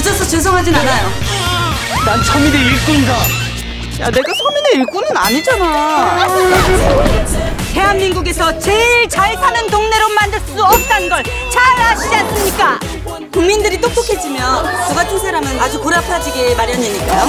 늦어서 죄송하진 않아요. 난 서민의 일꾼이다. 야 내가 서민의 일꾼은 아니잖아. 대한민국에서 제일 잘 사는 동네로 만들 수 없다는 걸 잘 아시지 않습니까? 국민들이 똑똑해지면 저 같은 사람은 아주 골아파지게 마련이니까요.